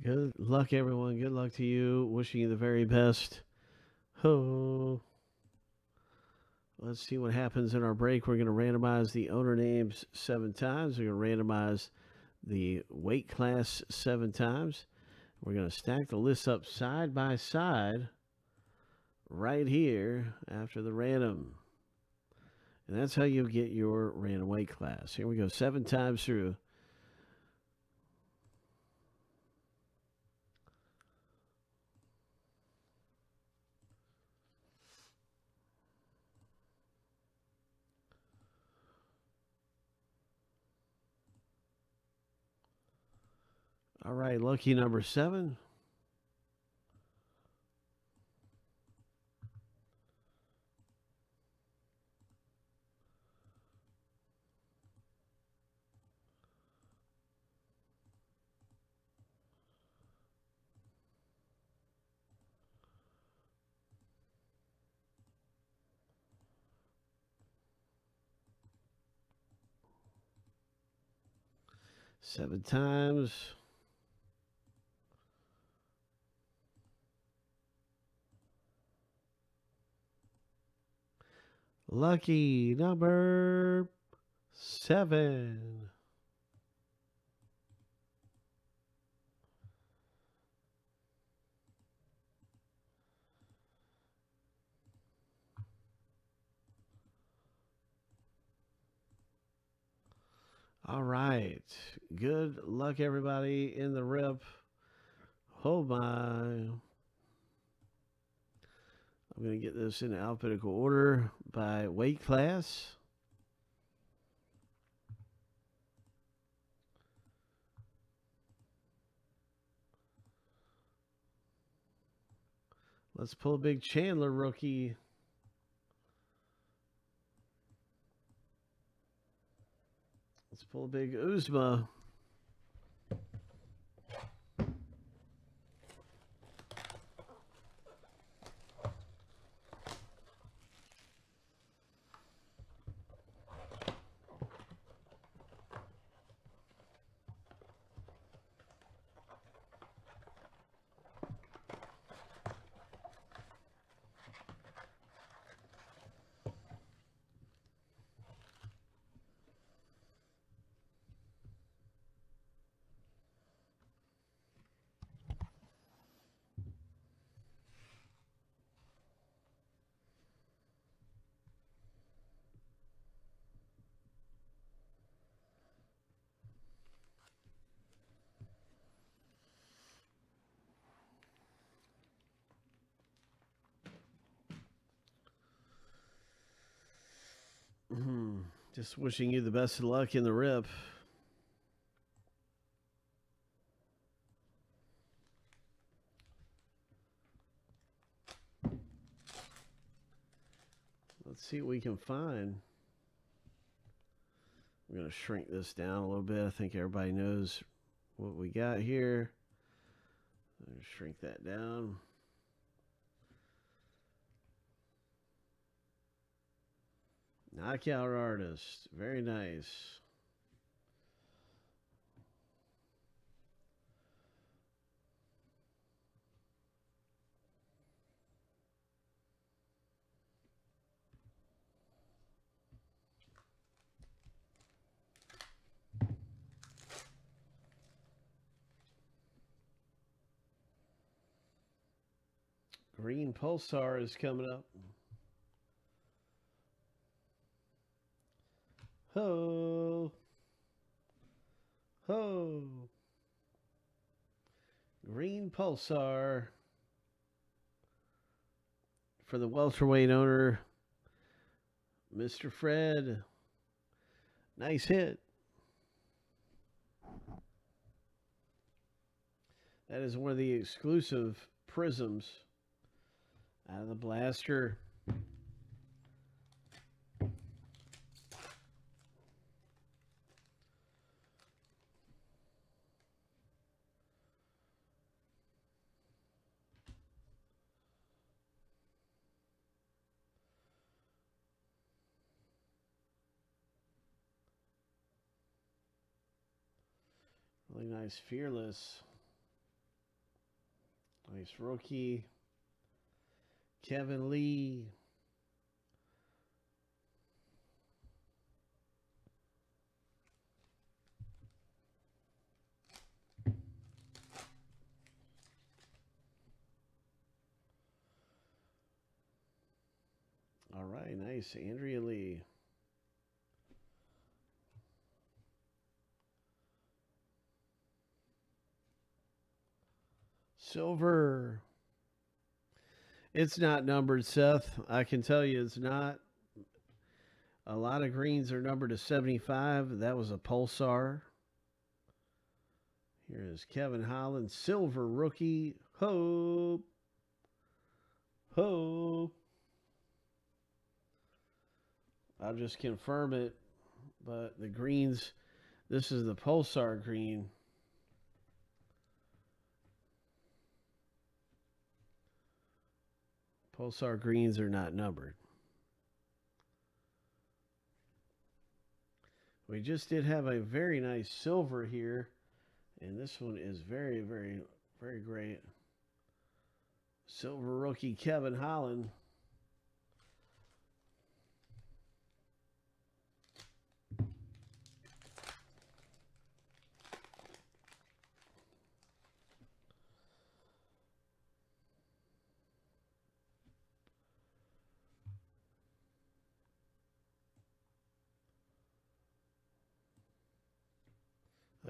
Good luck, everyone. Good luck to you. Wishing you the very best. Ho. Let's see what happens in our break. We're going to randomize the owner names seven times. We're going to randomize the weight class seven times. We're going to stack the lists up side by side right here after the random. And that's how you get your random weight class. Here we go, seven times through. All right, lucky number seven. Seven times. Lucky number seven. All right. Good luck, everybody, in the rip. Oh, my. I'm going to get this in alphabetical order by weight class. Let's pull a big Chandler rookie. Let's pull a big Usman. Mhm. Just wishing you the best of luck in the rip. Let's see what we can find. I'm going to shrink this down a little bit. I think everybody knows what we got here. Shrink that down. Knockout artist. Very nice. Green Pulsar is coming up. Ho. Ho. Green Pulsar for the welterweight owner, Mr. Fred. Nice hit. That is one of the exclusive Prizms out of the blaster. Really nice, fearless. Nice rookie. Kevin Lee. All right, nice. Andrea Lee. Silver. It's not numbered, Seth. I can tell you it's not. A lot of greens are numbered to 75. That was a Pulsar. Here is Kevin Holland, silver rookie. Hope. Hope. I'll just confirm it. But the greens, this is the Pulsar green. Pulsar greens are not numbered. We just did have a very nice silver here. And this one is very, very, very great. Silver rookie Kevin Holland.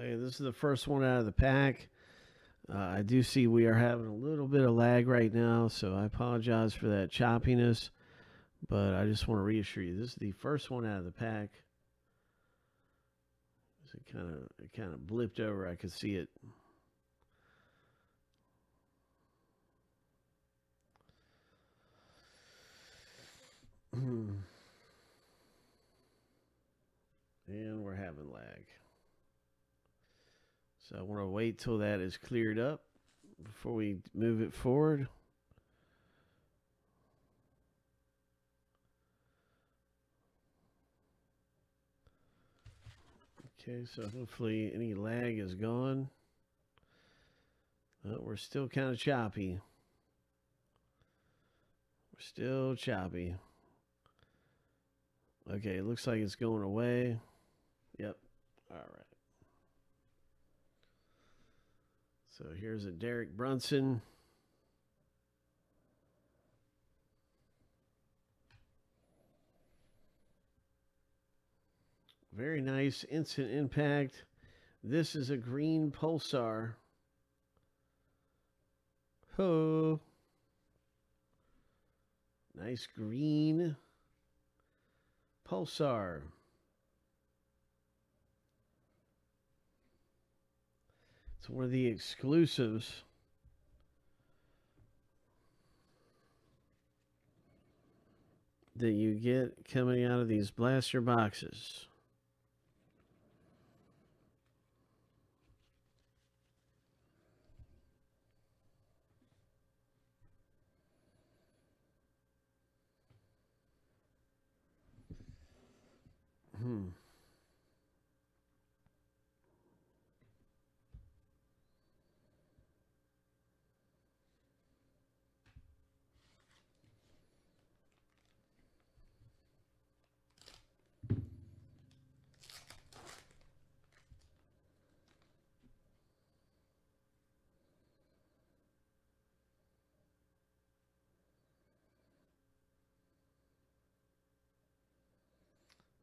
Okay, this is the first one out of the pack. Uh, I do see we are having a little bit of lag right now, so I apologize for that choppiness. But I just want to reassure you, this is the first one out of the pack. It kind of it kind of blipped over. I could see it. and we're having lag. So I want to wait till that is cleared up before we move it forward. Okay, so hopefully any lag is gone. But we're still kind of choppy. We're still choppy. Okay, it looks like it's going away. Yep. All right. So here's a Derek Brunson. Very nice instant impact. This is a green pulsar. Ho. Nice green pulsar. One the exclusives. That you get coming out of these blaster boxes. Hmm.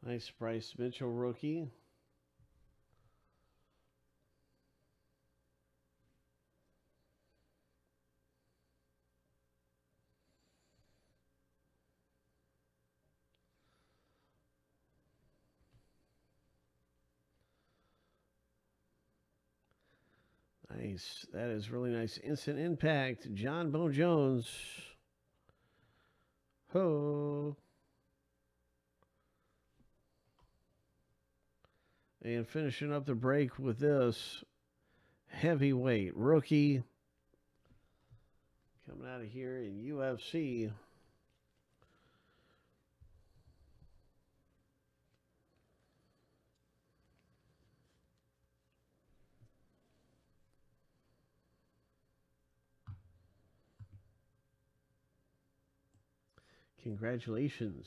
Nice Bryce Mitchell rookie. Nice. That is really nice. Instant impact. Jon Bone Jones. Ho. And finishing up the break with this heavyweight rookie coming out of here in UFC. Congratulations.